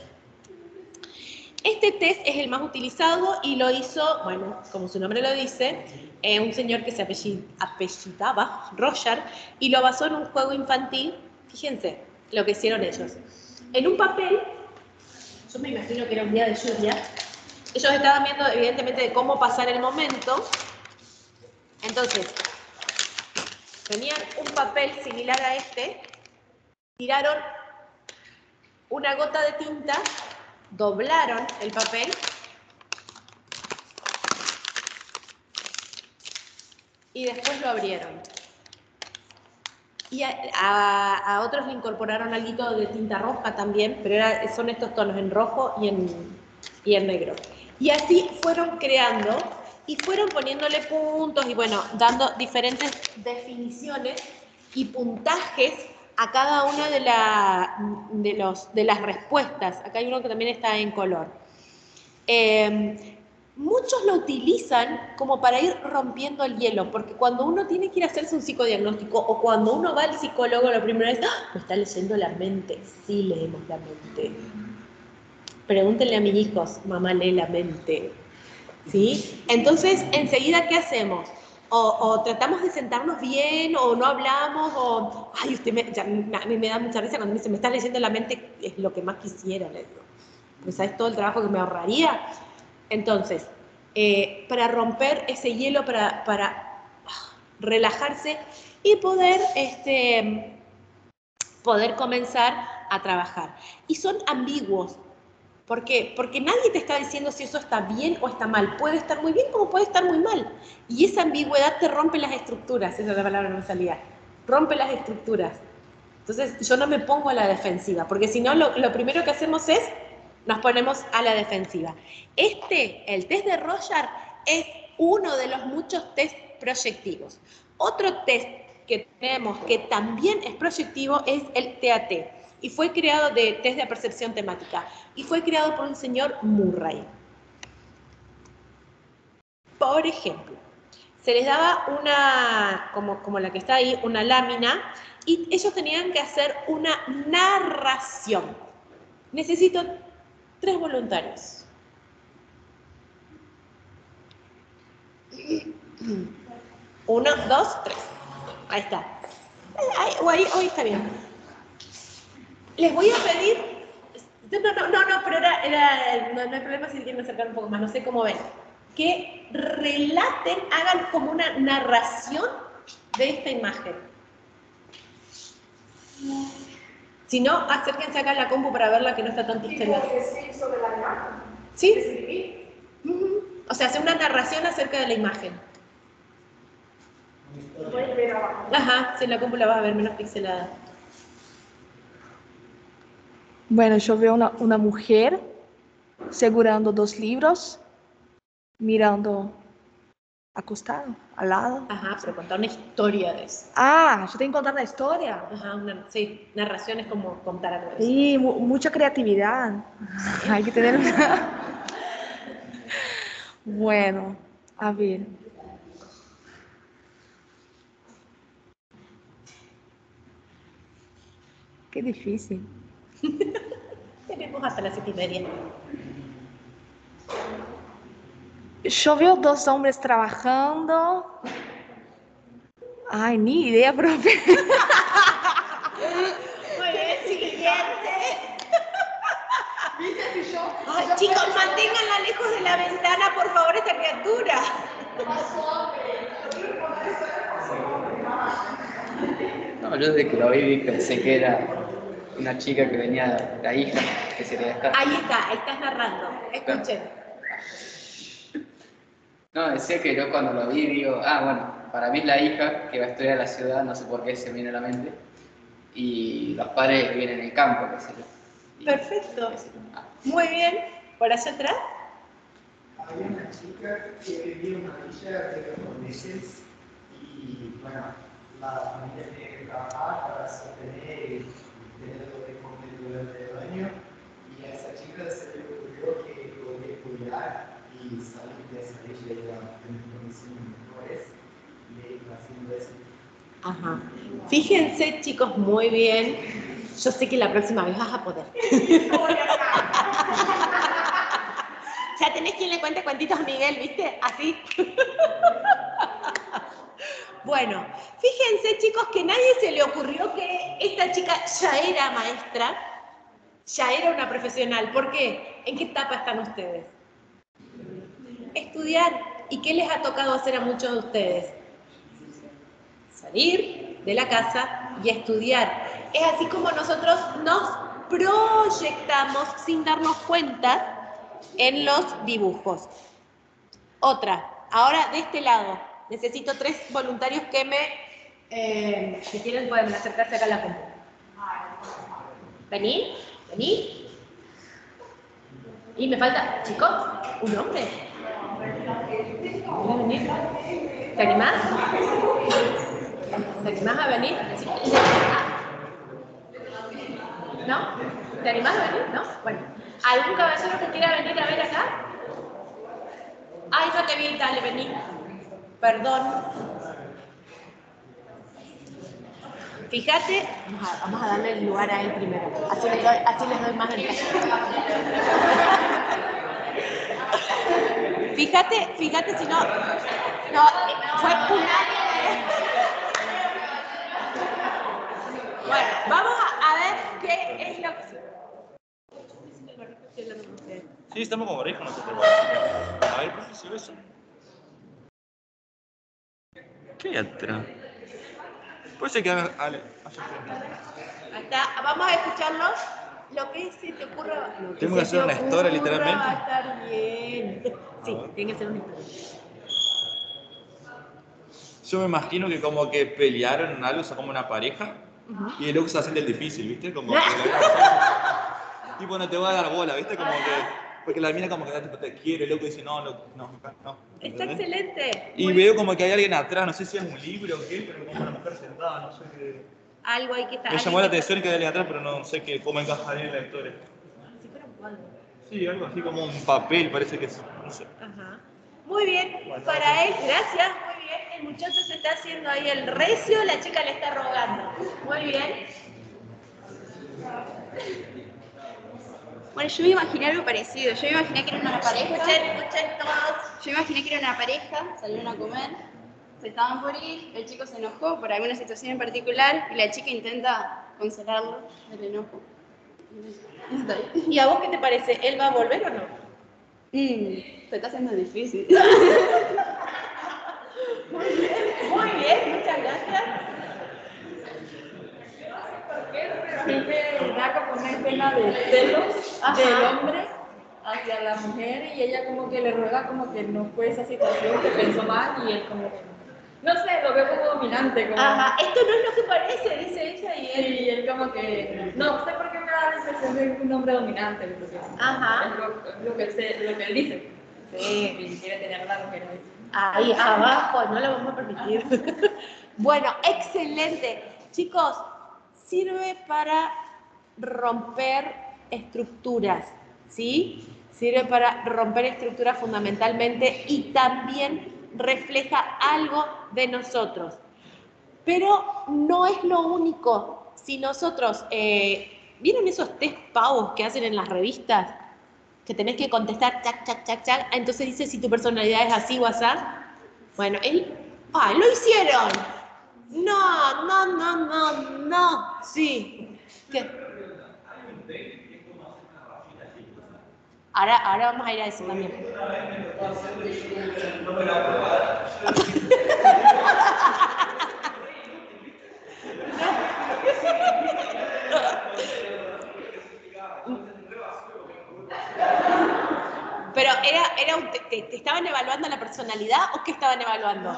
A: Este test es el más utilizado y lo hizo, bueno, como su nombre lo dice, eh, un señor que se apelli- apellidaba Roger y lo basó en un juego infantil. Fíjense lo que hicieron ellos. En un papel, yo me imagino que era un día de lluvia, ellos estaban viendo evidentemente de cómo pasar el momento. Entonces, tenían un papel similar a este, tiraron una gota de tinta doblaron el papel y después lo abrieron. Y a, a- otros le incorporaron algo de tinta roja también, pero son estos tonos en rojo y en, y en negro. Y así fueron creando y fueron poniéndole puntos y bueno, dando diferentes definiciones y puntajes a cada una de, la- de, los, de las respuestas. Acá hay uno que también está en color. Eh, muchos lo utilizan como para ir rompiendo el hielo, porque cuando uno tiene que ir a hacerse un psicodiagnóstico o cuando uno va al psicólogo la primera vez, ¡ah! me está leyendo la mente. Sí, leemos la mente. Pregúntenle a mis hijos, mamá lee la mente. ¿Sí? Entonces, enseguida, ¿qué hacemos? O, tratamos de sentarnos bien, o no hablamos, o, ay, usted me, ya, a mí me da mucha risa cuando me dice, me está leyendo la mente, es lo que más quisiera, le digo. Pues, ¿sabes todo el trabajo que me ahorraría? Entonces, eh, para romper ese hielo, para, para ah, relajarse y poder, este, poder comenzar a trabajar. Y son ambiguos. ¿Por qué? Porque nadie te está diciendo si eso está bien o está mal. Puede estar muy bien como puede estar muy mal. Y esa ambigüedad te rompe las estructuras. Esa es la palabra que no salía. Rompe las estructuras. Entonces yo no me pongo a la defensiva, porque si no, lo, lo primero que hacemos es nos ponemos a la defensiva. Este, el test de Roger, es uno de los muchos test proyectivos. Otro test que tenemos que también es proyectivo es el TAT y fue creado de test de percepción temática y fue creado por un señor Murray. Por ejemplo, se les daba una, como, la que está ahí, una lámina y ellos tenían que hacer una narración. Necesito tres voluntarios. Uno, dos, tres. Ahí está. Ahí, ahí, hoy está bien. Les voy a pedir. No, no, no, no, pero era, era- no, no hay problema si quieren acercar un poco más, no sé cómo ven. Que relaten, hagan como una narración de esta imagen. Si no, acérquense acá a la compu para verla que no está tan pixelada.
D: sobre la imagen.
A: ¿Sí? O sea, hacer una narración acerca de la imagen. Ajá, si en la compu la vas a ver menos pixelada.
E: Bueno, yo veo una, una mujer segurando dos libros, mirando acostado, al lado.
A: Ajá, pero contar una historia de eso.
E: Ah, yo tengo que contar la historia.
A: Ajá, una, sí, narración es como contar algo de eso.
E: Sí, mu- mucha creatividad. Hay que tener. Bueno, a ver. Qué difícil. <laughs>
A: Tenemos hasta las siete y media.
E: Yo veo dos hombres trabajando. Ay, ni idea, profe. <laughs>
A: Muy bien, siguiente. Ay, chicos, manténganla lejos de la ventana, por favor, esta criatura.
F: No, yo desde que lo vi pensé que era una chica que venía, la hija, que sería esta.
A: Ahí está, ahí estás narrando. Escuchen.
F: No, decía que yo cuando lo vi digo, ah, bueno, para mí es la hija que va a estudiar a la ciudad, no sé por qué se me viene a la mente, y los padres vienen en el campo, qué sé yo.
A: Perfecto.
F: Ah,
A: Muy bien. ¿Por allá atrás?
B: Había una chica que vivía en una villa de japoneses y bueno, la familia tenía que trabajar para sostener y tener lo de comer durante el año y a esa chica se le ocurrió que podía estudiar y salir de esa villa y a tener condiciones mejores y iba haciendo eso.
A: Ajá. Fíjense, chicos, muy bien. Yo sé que la próxima vez vas a poder. <laughs> ya tenés quien le cuente cuentitos a Miguel, ¿viste? Así. <laughs> bueno, fíjense, chicos, que nadie se le ocurrió que esta chica ya era maestra, ya era una profesional. ¿Por qué? ¿En qué etapa están ustedes? Estudiar. ¿Y qué les ha tocado hacer a muchos de ustedes? salir de la casa y estudiar. Es así como nosotros nos proyectamos sin darnos cuenta en los dibujos. Otra, ahora de este lado, necesito tres voluntarios que me, eh, si quieren pueden acercarse acá a la compu. Vení, vení. Y me falta, chicos, un hombre. ¿Quieres venir? ¿Te animás? ¿Te animás a venir? ¿No? ¿Te animás a venir? ¿No? Bueno. ¿Algún caballero que quiera venir a ver acá? Ay, no te vi, dale, vení. Perdón. Fíjate, vamos a, darle el lugar a él primero. Así les doy, más ventaja. Fíjate, fíjate si no. No, fue una. Bueno, vamos a, ver qué es lo que.
G: Sí, estamos como oreja nosotros. A ver, profe, ¿se eso? ¿Qué atrás? Puede ser que haga- ale-
A: vamos a escucharlo. Lo que se te ocurra. lo
G: Tengo que hacer una historia, literalmente.
A: Va a estar bien. Sí, tiene que ser una historia.
G: Yo me imagino que como que pelearon en algo, o sea, como una pareja, y el loco <laughs> se hace el difícil, ¿viste? Como que tipo, no te voy a dar bola, ¿viste? Como que, porque la mina como que te quiere, el loco dice, no, no, no, no.
A: Está excelente.
G: Y
A: Muy-
G: veo como que hay alguien atrás, no sé si es un libro o qué, pero como una mujer sentada, no sé qué.
A: Algo hay que estar.
G: Me llamó la atención que hay alguien atrás, pero no sé qué, cómo encajaría en la historia.
A: Si fuera un cuadro.
G: Sí, algo así como un papel, parece que es, no sé.
A: Ajá. Muy bien,
G: Bueno,
A: para él, gracias, muy bien. El muchacho se está haciendo ahí el recio, la chica le está rogando. Muy bien.
H: Bueno, yo me imaginé algo parecido. Yo me imaginé que era una pareja.
A: Escuchen, escuchen todos.
H: Yo me imaginé que era una pareja, salieron a comer, se estaban por ir, el chico se enojó por alguna situación en particular y la chica intenta consolarlo del enojo. Y está ahí.
A: ¿Y a vos qué te parece? ¿Él va a volver o no?
H: Mm, se está haciendo difícil. <laughs>
A: Muy bien, muchas gracias.
I: Siempre da como una escena de celos
A: Ajá.
I: del hombre hacia la mujer y ella como que le ruega como que no fue esa situación, que pensó mal y él como no sé, lo veo como dominante, como,
A: Ajá, esto no es lo que parece, dice ella y él.
I: y él como que, no sé por qué me da la sensación de un hombre dominante,
A: Ajá.
I: es lo, lo que, él se- lo que él dice,
A: Sí.
I: y quiere tener la mujer ahí.
A: Ahí abajo, no lo vamos a permitir. <laughs> bueno, excelente. Chicos, sirve para romper estructuras, ¿sí? Sirve para romper estructuras fundamentalmente y también refleja algo de nosotros. Pero no es lo único. Si nosotros eh, ¿vieron esos test pavos que hacen en las revistas? Que tenés que contestar, chac, chac, chac, chac. Ah, Entonces dice si tu personalidad es así o así. Bueno, él, ¡ay, lo hicieron! No, no, no, no, no, sí. ¿Qué? Ahora, ahora vamos a ir a eso también. Pero era, era te- te estaban evaluando la personalidad o qué estaban evaluando?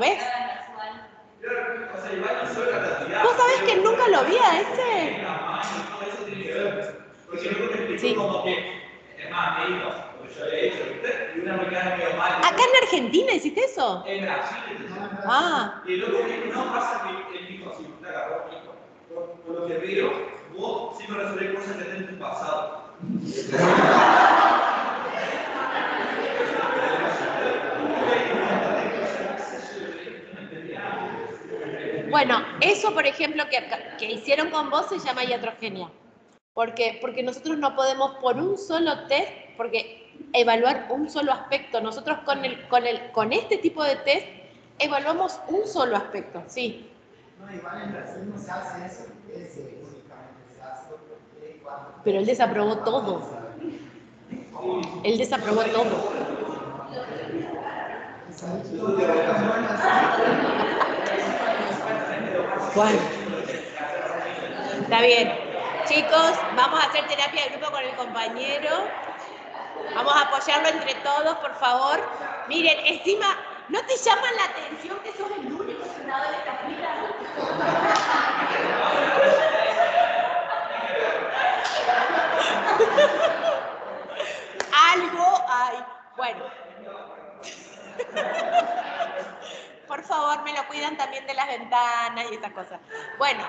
A: ves?
D: cada casual.
G: O sea, igual no cantidad.
A: ¿Vos sabés que nunca lo vi a
G: explicó
A: Sí.
G: Es más, me dijo, porque yo he hecho, ¿viste? Y una me queda medio mal.
A: ¿Acá en Argentina hiciste eso?
G: En Brasil,
A: Ah,
G: Y luego me dijo, no, pasa que él dijo así, te agarró, dijo, por, por lo que veo, vos siempre resolvés cosas que están en tu pasado.
A: bueno, eso por ejemplo que, que hicieron con vos se llama iatrogenia. ¿Por qué? Porque nosotros no podemos por un solo test, porque evaluar un solo aspecto, nosotros con, el, con, el, con este tipo de test evaluamos un solo aspecto, sí.
B: No, igual en Brasil no se hace eso, ese únicamente se hace porque cuando...
A: Pero él desaprobó todo. Él desaprobó todo. <laughs> ¿Cuál? Está bien. Chicos, vamos a hacer terapia de grupo con el compañero. Vamos a apoyarlo entre todos, por favor. Miren, encima, ¿no te llama la atención que sos el único sentado en esta fila? Algo hay. Bueno. Por favor, me lo cuidan también de las ventanas y esas cosas. Bueno,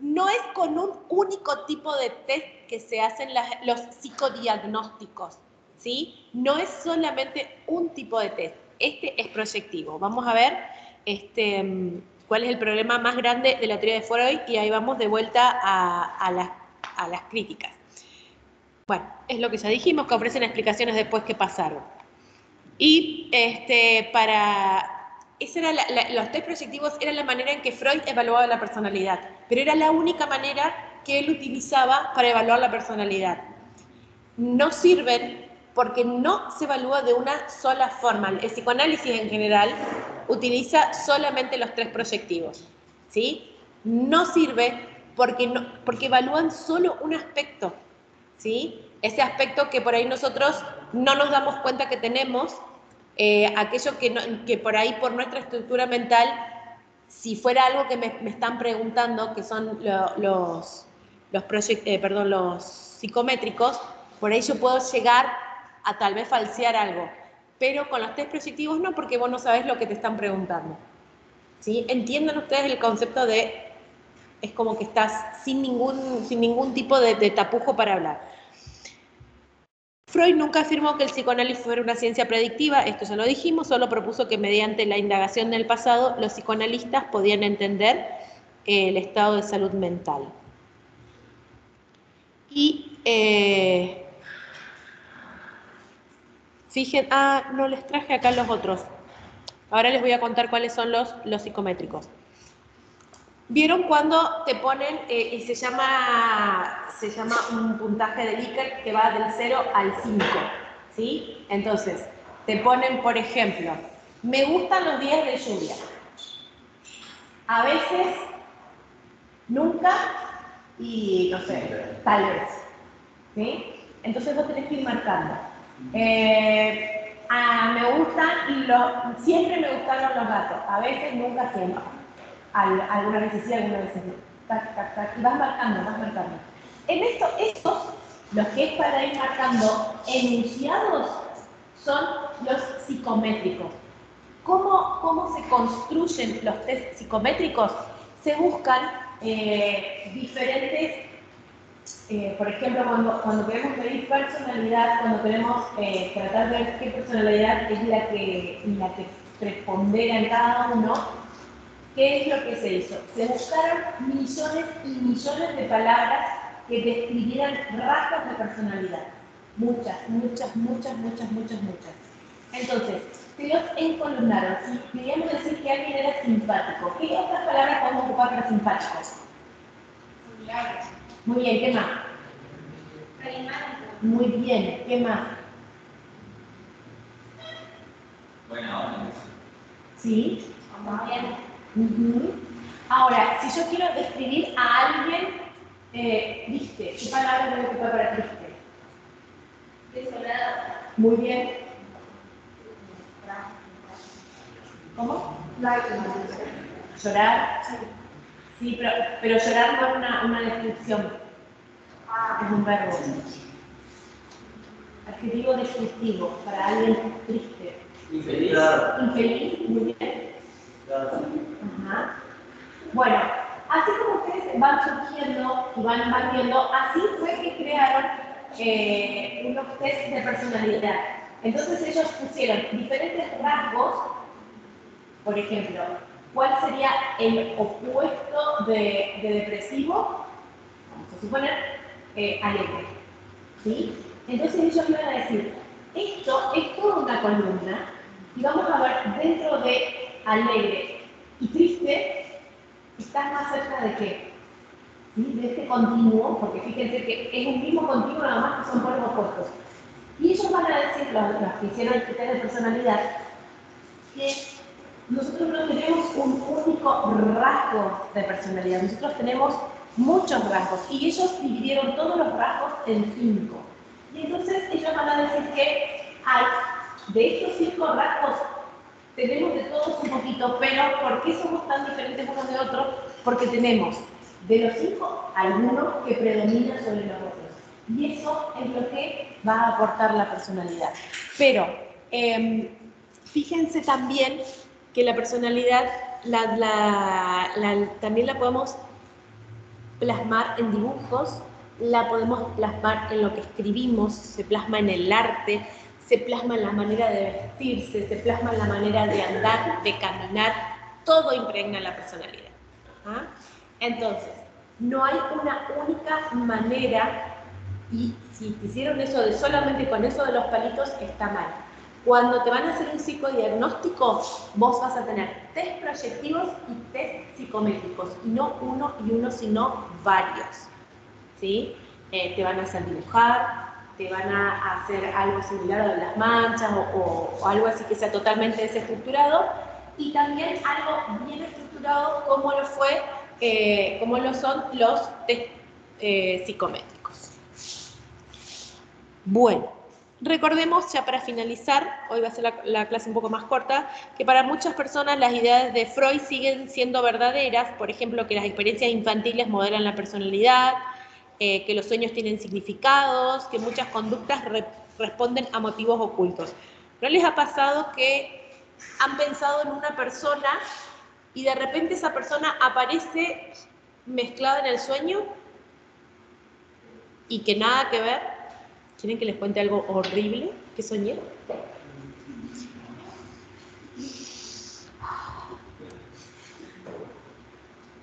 A: no es con un único tipo de test que se hacen los psicodiagnósticos, ¿sí? No es solamente un tipo de test. Este es proyectivo. Vamos a ver este, cuál es el problema más grande de la teoría de Freud y ahí vamos de vuelta a, las, a las críticas. Bueno, es lo que ya dijimos, que ofrecen explicaciones después que pasaron. Y este, para... Los test proyectivos eran la manera en que Freud evaluaba la personalidad, pero era la única manera que él utilizaba para evaluar la personalidad. No sirven porque no se evalúa de una sola forma. El psicoanálisis en general utiliza solamente los tres proyectivos. ¿sí? No sirve porque, no, porque evalúan solo un aspecto. ¿sí? Ese aspecto que por ahí nosotros no nos damos cuenta que tenemos, eh, aquello que, no- que por ahí por nuestra estructura mental, si fuera algo que me, me están preguntando, que son lo- los, los, proyec- eh, perdón, los psicométricos, por ahí yo puedo llegar a tal vez falsear algo, pero con los test proyectivos no, porque vos no sabés lo que te están preguntando. ¿sí? Entiendan ustedes el concepto de, es como que estás sin ningún, sin ningún tipo de, de tapujo para hablar. Freud nunca afirmó que el psicoanálisis fuera una ciencia predictiva, esto ya lo dijimos, solo propuso que mediante la indagación del pasado los psicoanalistas podían entender eh, el estado de salud mental. Y eh, fíjense, ah, no les traje acá los otros. Ahora les voy a contar cuáles son los, los psicométricos. ¿Vieron cuando te ponen, eh, y se llama, se llama un puntaje de Likert que va del 0 al 5? ¿Sí? Entonces, te ponen, por ejemplo, Me gustan los días de lluvia. A veces, nunca y no sé, tal vez. ¿Sí? Entonces vos tenés que ir marcando. Eh, ah, me gustan los, siempre me gustaron los gatos. A veces, nunca, siempre. Al- algunas veces sí, algunas veces no. Tac, tac, tac. Y vas marcando, vas marcando. En esto, estos, los que es para ir marcando enunciados, son los psicométricos. ¿Cómo, cómo se construyen los test psicométricos? Se buscan eh, diferentes, eh, por ejemplo, cuando, cuando queremos medir personalidad, cuando queremos eh, tratar de ver qué personalidad es la que, la que prepondera en cada uno, ¿qué es lo que se hizo? Se buscaron millones y millones de palabras que describieran rasgos de personalidad. Muchas, muchas, muchas, muchas, muchas, muchas. Entonces, se los encolumnaron y queríamos decir que alguien era simpático. ¿Qué otras palabras podemos ocupar para simpáticos? Muy bien, ¿qué más? Muy bien, ¿qué más?
G: Buena onda.
A: ¿Sí? Ahora, si yo quiero describir a alguien eh, triste, ¿qué palabra voy a ocupar para triste?
H: Desolado.
A: Muy bien. ¿Cómo? Llorar. Sí, pero, pero llorar no es una, una descripción. Es un verbo. Adjetivo descriptivo para alguien triste.
B: Infeliz.
A: Infeliz, muy bien. Bueno, así como ustedes van surgiendo y van, van viendo, así fue que crearon eh, unos test de personalidad. Entonces ellos pusieron diferentes rasgos, por ejemplo, ¿cuál sería el opuesto de, de depresivo? Vamos a suponer, eh, alegre. ¿Sí? Entonces ellos iban a decir, esto es toda una columna y vamos a ver dentro de alegre y triste, estás más cerca de qué? ¿Sí? De este continuo, porque fíjense que es un mismo continuo, nada más que son polos opuestos. Y ellos van a decir, los, que hicieron el criterio de personalidad, que nosotros no tenemos un único rasgo de personalidad, nosotros tenemos muchos rasgos y ellos dividieron todos los rasgos en cinco. Y entonces ellos van a decir que hay de estos cinco rasgos tenemos de todos un poquito, pero ¿por qué somos tan diferentes unos de otros? Porque tenemos de los cinco algunos que predominan sobre los otros. Y eso es lo que va a aportar la personalidad. Pero em, fíjense también que la personalidad también la podemos plasmar en dibujos, la podemos plasmar en lo que escribimos, se plasma en el arte, se plasma en la manera de vestirse, se plasma en la manera de andar, de caminar, todo impregna la personalidad. ¿ah? Entonces, no hay una única manera y si hicieron eso de solamente con eso de los palitos, está mal. Cuando te van a hacer un psicodiagnóstico, vos vas a tener test proyectivos y test psicométricos, y no uno y uno, sino varios. ¿sí? Eh, te van a hacer dibujar, te van a hacer algo similar a las manchas o, o- o algo así que sea totalmente desestructurado, y también algo bien estructurado como lo fue, eh, como lo son los test eh, psicométricos. Bueno, recordemos ya para finalizar, hoy va a ser la, la clase un poco más corta, que para muchas personas las ideas de Freud siguen siendo verdaderas, por ejemplo, que las experiencias infantiles modelan la personalidad, eh, que los sueños tienen significados, que muchas conductas re- responden a motivos ocultos. ¿No les ha pasado que han pensado en una persona y de repente esa persona aparece mezclada en el sueño y que nada que ver? ¿Quieren que les cuente algo horrible que soñé?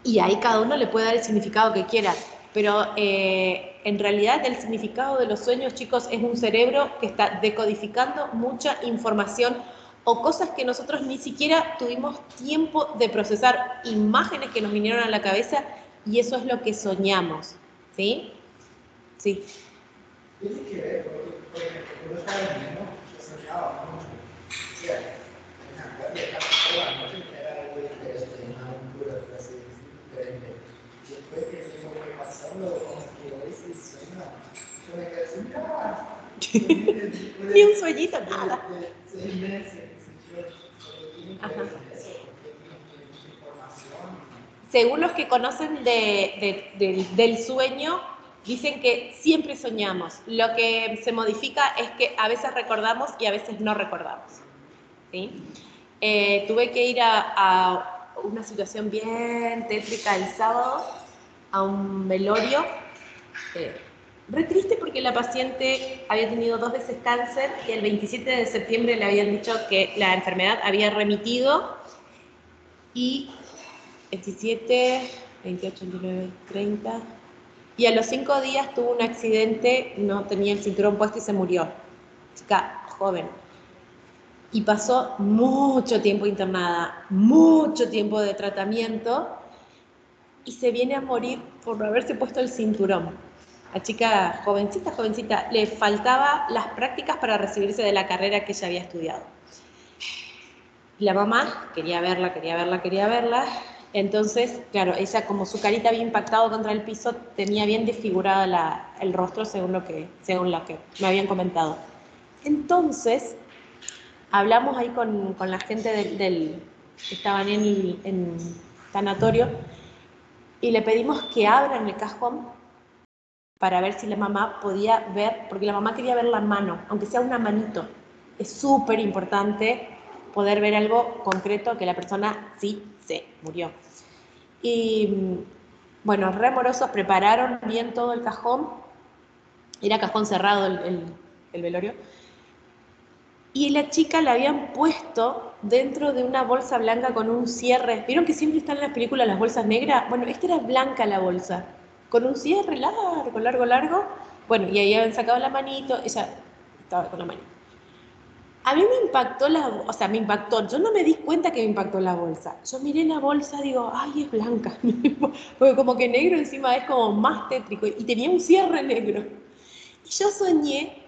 A: Y ahí cada uno le puede dar el significado que quiera, pero eh, en realidad el significado de los sueños, chicos, es un cerebro que está decodificando mucha información o cosas que nosotros ni siquiera tuvimos tiempo de procesar, imágenes que nos vinieron a la cabeza y eso es lo que soñamos, ¿sí? Sí.
B: Que ver, porque, yo soñaba mucho. Después que se fue pasando, como que a veces sueño, yo me quedé sin cara.
A: Ni un sueñito, nada.
B: Seis meses.
A: Según los que conocen de- de- del- del sueño, dicen que siempre soñamos. Lo que se modifica es que a veces recordamos y a veces no recordamos. ¿sí? Eh, tuve que ir a, a una situación bien tétrica el sábado, a un velorio. eh, re triste porque la paciente había tenido dos veces cáncer y el 27 de septiembre le habían dicho que la enfermedad había remitido y 27, 28, 29, 30. Y a los cinco días tuvo un accidente, no tenía el cinturón puesto y se murió. Chica joven. Y pasó mucho tiempo internada, mucho tiempo de tratamiento y se viene a morir por no haberse puesto el cinturón. La chica jovencita, jovencita, le faltaba las prácticas para recibirse de la carrera que ella había estudiado. La mamá quería verla, quería verla, quería verla. Entonces, claro, ella como su carita había impactado contra el piso, tenía bien desfigurada la- el rostro según lo, que, según lo que me habían comentado. Entonces, hablamos ahí con, con la gente del, que estaban en en sanatorio y le pedimos que abran el cajón para ver si la mamá podía ver, porque la mamá quería ver la mano, aunque sea una manito. Es súper importante poder ver algo concreto que la persona sí se murió. Y bueno, remorosos prepararon bien todo el cajón, era cajón cerrado el velorio, y la chica la habían puesto dentro de una bolsa blanca con un cierre. ¿Vieron que siempre están en las películas las bolsas negras? Bueno, esta era blanca la bolsa, con un cierre largo, largo, largo. Bueno, y ahí habían sacado la manito, ella estaba con la manito. A mí me impactó la, o sea, me impactó, yo no me di cuenta que me impactó la bolsa. Yo miré la bolsa, digo, ay, es blanca. <laughs> Porque como que negro encima es como más tétrico y tenía un cierre negro. Y yo soñé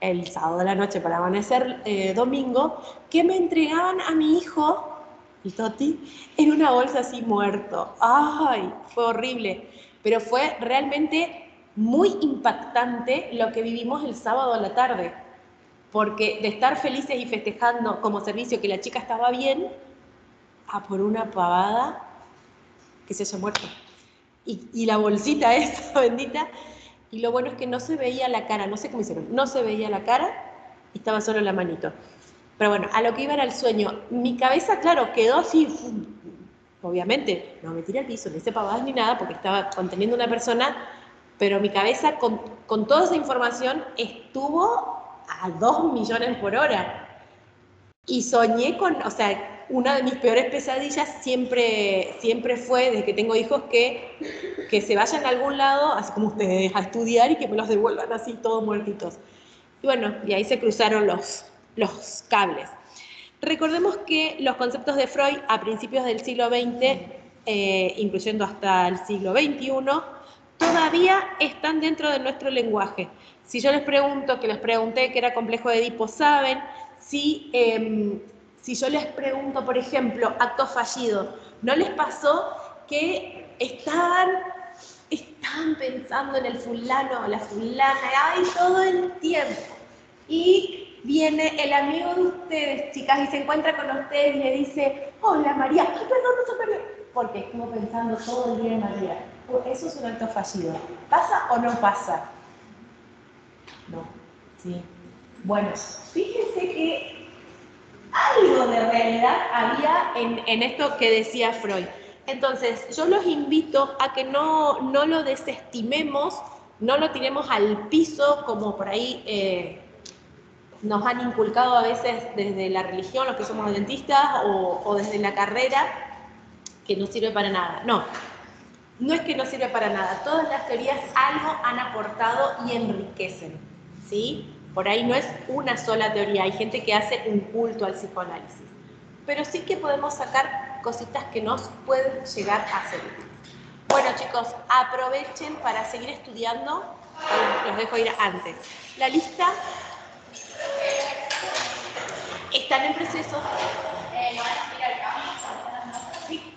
A: el sábado de la noche para amanecer eh, domingo que me entregaban a mi hijo, el Toti, en una bolsa así muerto. Ay, fue horrible. Pero fue realmente muy impactante lo que vivimos el sábado a la tarde porque de estar felices y festejando como servicio que la chica estaba bien, a por una pavada que se haya muerto. Y, y la bolsita <laughs> esa bendita, y lo bueno es que no se veía la cara, no sé cómo hicieron, no se veía la cara, estaba solo la manito. Pero bueno, a lo que iba era el sueño. Mi cabeza, claro, quedó así, obviamente, no me tiré al piso, ni hice pavadas ni nada, porque estaba conteniendo una persona, pero mi cabeza con, con toda esa información estuvo a dos millones por hora. Y soñé con, o sea, una de mis peores pesadillas siempre, siempre fue, desde que tengo hijos, que, que se vayan a algún lado, así como ustedes, a estudiar y que me los devuelvan así todos muertitos. Y bueno, y ahí se cruzaron los, los cables. Recordemos que los conceptos de Freud a principios del siglo XX, eh, incluyendo hasta el siglo XXI, todavía están dentro de nuestro lenguaje. Si yo les pregunto, que les pregunté que era complejo de Edipo, ¿saben? Si, eh, si yo les pregunto, por ejemplo, acto fallido, ¿no les pasó que estaban, estaban pensando en el fulano o la fulana, ay, todo el tiempo? Y viene el amigo de ustedes, chicas, y se encuentra con ustedes y le dice, hola María, ay, perdón, no se perdió. Porque estuvo pensando todo el día en María. Eso es un acto fallido. ¿Pasa o no pasa? No, sí. Bueno, fíjense que algo de realidad había en, en esto que decía Freud. Entonces, yo los invito a que no, no lo desestimemos, no lo tiremos al piso como por ahí eh, nos han inculcado a veces desde la religión, los que somos dentistas, o, o desde la carrera, que no sirve para nada. No, no es que no sirve para nada. Todas las teorías algo han aportado y enriquecen. ¿sí? Por ahí no es una sola teoría, hay gente que hace un culto al psicoanálisis, pero sí que podemos sacar cositas que nos pueden llegar a servir. Bueno chicos, aprovechen para seguir estudiando, los dejo ir antes. La lista están en proceso. Sí.